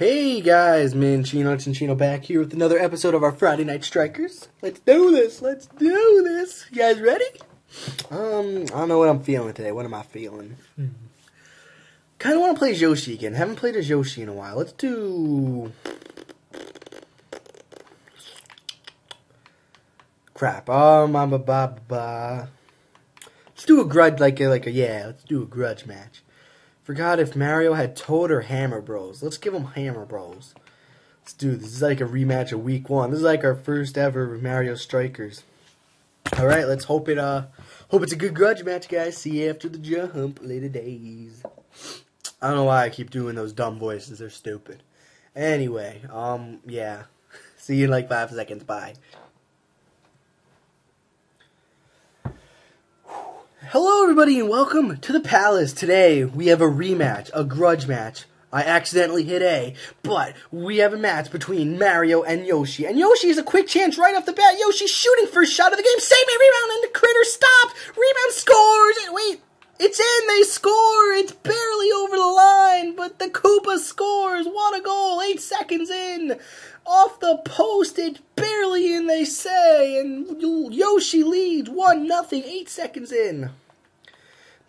Hey guys, Minccino Cinccino back here with another episode of our Friday Night Strikers. Let's do this. Let's do this. You guys ready? Um, I don't know what I'm feeling today. What am I feeling? Kind of want to play Yoshi again. Haven't played a Yoshi in a while. Let's do. Crap. Ba ba ba ba. Let's do a grudge like a like a yeah. Let's do a grudge match. Forgot if Mario had Toad or Hammer Bros. Let's give him Hammer Bros. Let's do this. This is like a rematch of Week One. This is like our first ever Mario Strikers. All right, let's hope it. Uh, hope it's a good grudge match, guys. See you after the jump. Later days. I don't know why I keep doing those dumb voices. They're stupid. Anyway, um, yeah. See you in like five seconds. Bye. Hello, everybody, and welcome to the Palace. Today we have a rematch, a grudge match. I accidentally hit A, but we have a match between Mario and Yoshi. And Yoshi is a quick chance right off the bat. Yoshi's shooting first shot of the game. Save me, rebound, and the Kritter stopped. Rebound scores. Wait, it's in. They score. It's barely over the line, but the Koopa scores. What a goal! Eight seconds in, off the post. It's barely in. They say, and Yoshi leads one nothing. Eight seconds in.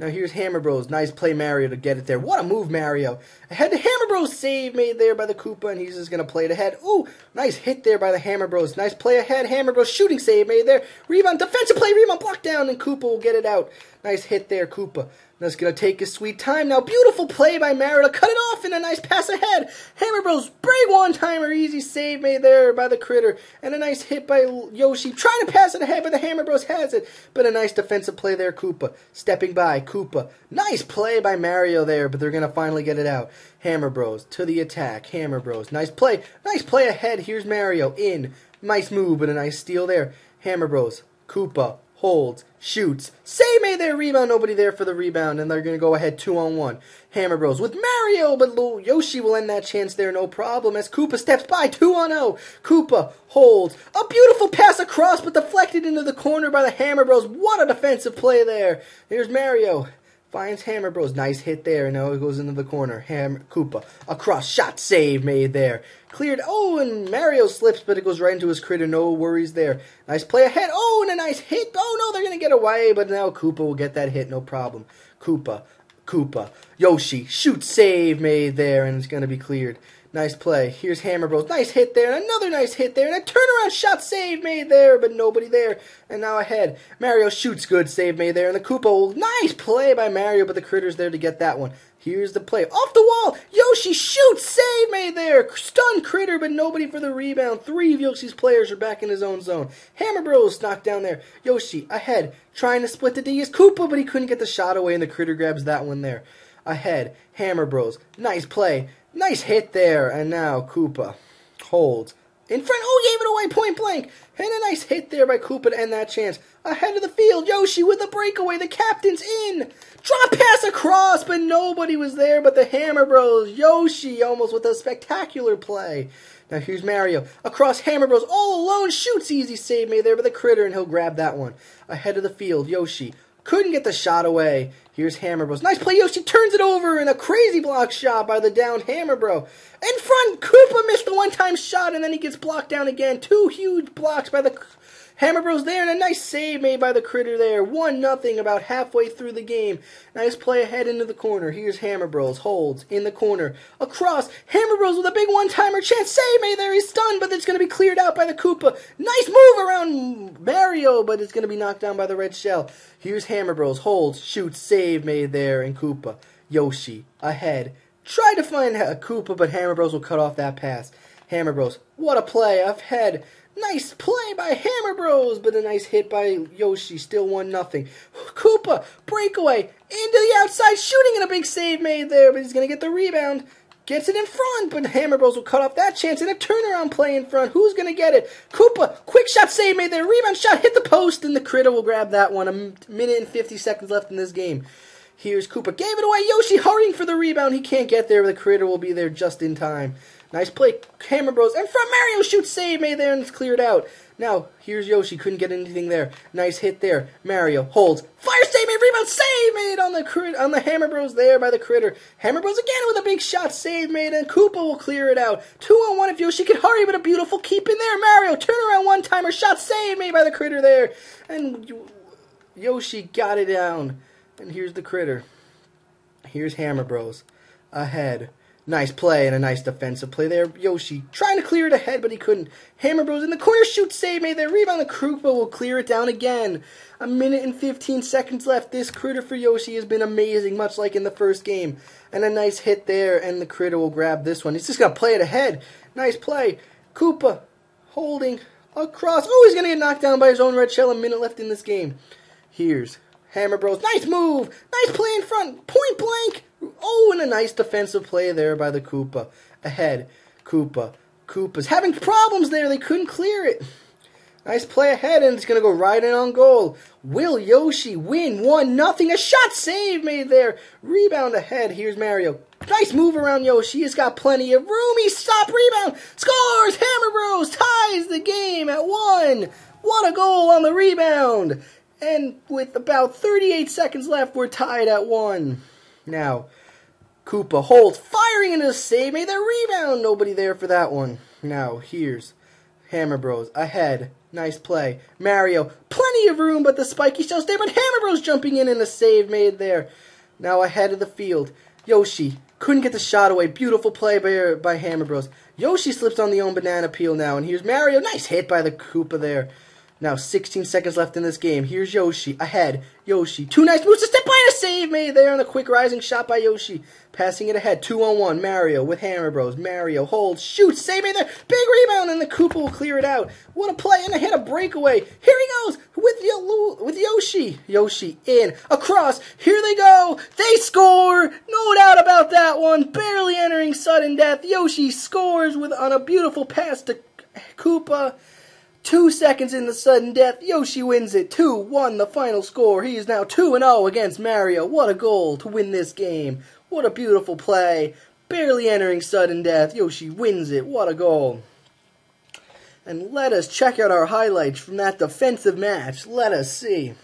Now here's Hammer Bros. Nice play, Mario, to get it there. What a move, Mario. Ahead to Hammer Bros. Save made there by the Koopa, and he's just going to play it ahead. Ooh, nice hit there by the Hammer Bros. Nice play ahead. Hammer Bros. shooting save made there. Rebound, defensive play, rebound, block down, and Koopa will get it out. Nice hit there, Koopa. That's going to take his sweet time now. Beautiful play by Mario to cut it off and a nice pass ahead. Hammer Bros. Big one-timer, easy save made there by the Kritter. And a nice hit by Yoshi. Trying to pass it ahead, but the Hammer Bros. has it. But a nice defensive play there, Koopa. Stepping by, Koopa. Nice play by Mario there, but they're going to finally get it out. Hammer Bros. to the attack. Hammer Bros. Nice play. Nice play ahead. Here's Mario in. Nice move, but a nice steal there. Hammer Bros. Koopa holds, shoots. Say may there rebound, nobody there for the rebound, and they're going to go ahead two on one. Hammer Bros with Mario, but Yoshi will end that chance there, no problem, as Koopa steps by, two on oh. Koopa holds. A beautiful pass across, but deflected into the corner by the Hammer Bros. What a defensive play there. Here's Mario. Finds Hammer Bros. Nice hit there. Now it goes into the corner. Hammer Koopa. Across. Shot save made there. Cleared. Oh, and Mario slips, but it goes right into his Kritter. No worries there. Nice play ahead. Oh, and a nice hit. Oh, no, they're going to get away. But now Koopa will get that hit. No problem. Koopa. Koopa. Yoshi. Shoot save made there. And it's going to be cleared. Nice play. Here's Hammer Bros. Nice hit there, and another nice hit there, and a turnaround shot save made there, but nobody there. And now ahead. Mario shoots good, save made there, and the Koopa. Nice play by Mario, but the Kritter's there to get that one. Here's the play. Off the wall! Yoshi shoots! Save made there! Stun Kritter, but nobody for the rebound. Three of Yoshi's players are back in his own zone. Hammer Bros knocked down there. Yoshi ahead, trying to split the D is Koopa, but he couldn't get the shot away, and the Kritter grabs that one there. Ahead, Hammer Bros. Nice play. Nice hit there, and now Koopa holds. In front, oh, gave it away point blank. And a nice hit there by Koopa to end that chance. Ahead of the field, Yoshi with a breakaway. The captain's in. Drop pass across, but nobody was there but the Hammer Bros. Yoshi almost with a spectacular play. Now here's Mario. Across Hammer Bros. All alone. Shoots easy save made there by the Kritter, and he'll grab that one. Ahead of the field, Yoshi couldn't get the shot away. Here's Hammer Bros. Nice play, Yoshi turns it over in a crazy block shot by the down Hammer Bro. In front, Koopa missed the one-time shot, and then he gets blocked down again. Two huge blocks by the Hammer Bros there, and a nice save made by the Kritter there. One nothing about halfway through the game. Nice play ahead into the corner. Here's Hammer Bros. Holds in the corner. Across. Hammer Bros with a big one-timer chance. Save made there. He's stunned, but it's going to be cleared out by the Koopa. Nice move around Mario, but it's going to be knocked down by the red shell. Here's Hammer Bros. Holds, shoots, save made there, and Koopa. Yoshi ahead. Try to find a Koopa, but Hammer Bros will cut off that pass. Hammer Bros. What a play ahead. Nice play by Hammer Bros, but a nice hit by Yoshi. Still one nothing. Koopa breakaway into the outside, shooting and a big save made there, but he's gonna get the rebound. Gets it in front, but Hammer Bros will cut off that chance and a turnaround play in front. Who's gonna get it? Koopa, quick shot save made there. Rebound shot hit the post, and the Kritter will grab that one. A minute and fifty seconds left in this game. Here's Koopa. Gave it away. Yoshi hurrying for the rebound. He can't get there. The Kritter will be there just in time. Nice play. Hammer Bros. And from Mario shoots save made there and it's cleared out. Now, here's Yoshi. Couldn't get anything there. Nice hit there. Mario holds. Fire save made. Rebound save made on the crit on the Hammer Bros there by the Kritter. Hammer Bros again with a big shot. Save made. And Koopa will clear it out. Two on one if Yoshi can hurry, but a beautiful keep in there. Mario turn around one timer. Shot save made by the Kritter there. And Yoshi got it down. And here's the Kritter. Here's Hammer Bros. Ahead. Nice play and a nice defensive play there. Yoshi trying to clear it ahead, but he couldn't. Hammer Bros in the corner shoot save made there. Rebound. The Koopa will clear it down again. A minute and 15 seconds left. This Kritter for Yoshi has been amazing, much like in the first game. And a nice hit there, and the Kritter will grab this one. He's just going to play it ahead. Nice play. Koopa holding across. Oh, he's going to get knocked down by his own red shell. A minute left in this game. Here's Hammer Bros. Nice move. Nice play in front. Point blank. Oh, and a nice defensive play there by the Koopa. Ahead. Koopa. Koopa's having problems there. They couldn't clear it. Nice play ahead, and it's going to go right in on goal. Will Yoshi win 1 nothing? A shot save made there. Rebound ahead. Here's Mario. Nice move around Yoshi. He's got plenty of room. He stop rebound. Scores. Hammer Bros ties the game at 1. What a goal on the rebound. And with about 38 seconds left, we're tied at 1. Now, Koopa holds, firing into a save, made the rebound. Nobody there for that one. Now, here's Hammer Bros. Ahead. Nice play. Mario, plenty of room, but the spiky shell there, but Hammer Bros jumping in and a save made there. Now ahead of the field. Yoshi couldn't get the shot away. Beautiful play by, by Hammer Bros. Yoshi slips on the own banana peel now, and here's Mario. Nice hit by the Koopa there. Now, 16 seconds left in this game. Here's Yoshi ahead. Yoshi, two nice moves to step by to save made there, on a quick rising shot by Yoshi. Passing it ahead, two on one. Mario with Hammer Bros. Mario holds, shoots, save me there. Big rebound, and the Koopa will clear it out. What a play, and a hit a breakaway. Here he goes with, with Yoshi. Yoshi in, across. Here they go. They score. No doubt about that one. Barely entering sudden death. Yoshi scores with on a beautiful pass to Koopa. Two seconds in the sudden death, Yoshi wins it. 2 1 the final score. He is now 2 0 against Mario. What a goal to win this game. What a beautiful play. Barely entering sudden death, Yoshi wins it. What a goal. And let us check out our highlights from that defensive match. Let us see.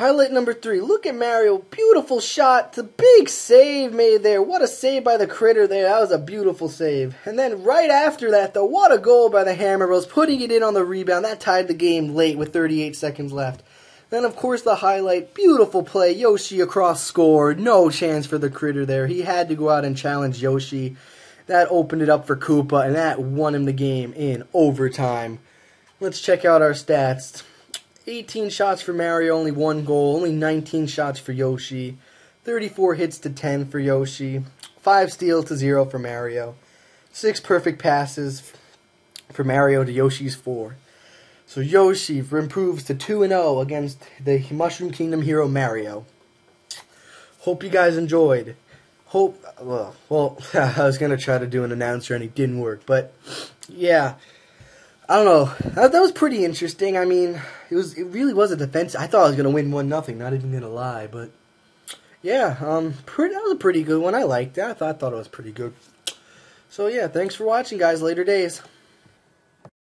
Highlight number three. Look at Mario. Beautiful shot. The big save made there. What a save by the Kritter there. That was a beautiful save. And then right after that, though, what a goal by the Hammer Bros. Putting it in on the rebound. That tied the game late with 38 seconds left. Then, of course, the highlight. Beautiful play. Yoshi across scored. No chance for the Kritter there. He had to go out and challenge Yoshi. That opened it up for Koopa, and that won him the game in overtime. Let's check out our stats. 18 shots for Mario, only one goal. Only 19 shots for Yoshi. 34 hits to 10 for Yoshi. 5 steals to 0 for Mario. 6 perfect passes for Mario to Yoshi's 4. So Yoshi improves to 2 0 against the Mushroom Kingdom hero Mario. Hope you guys enjoyed. Hope, well, well I was going to try to do an announcer and it didn't work, but yeah. I don't know. That, that was pretty interesting. I mean, it was it really was a defense. I thought I was gonna win one nothing. Not even gonna lie, but yeah, um, pretty, that was a pretty good one. I liked it. I thought, I thought it was pretty good. So yeah, thanks for watching, guys. Later days.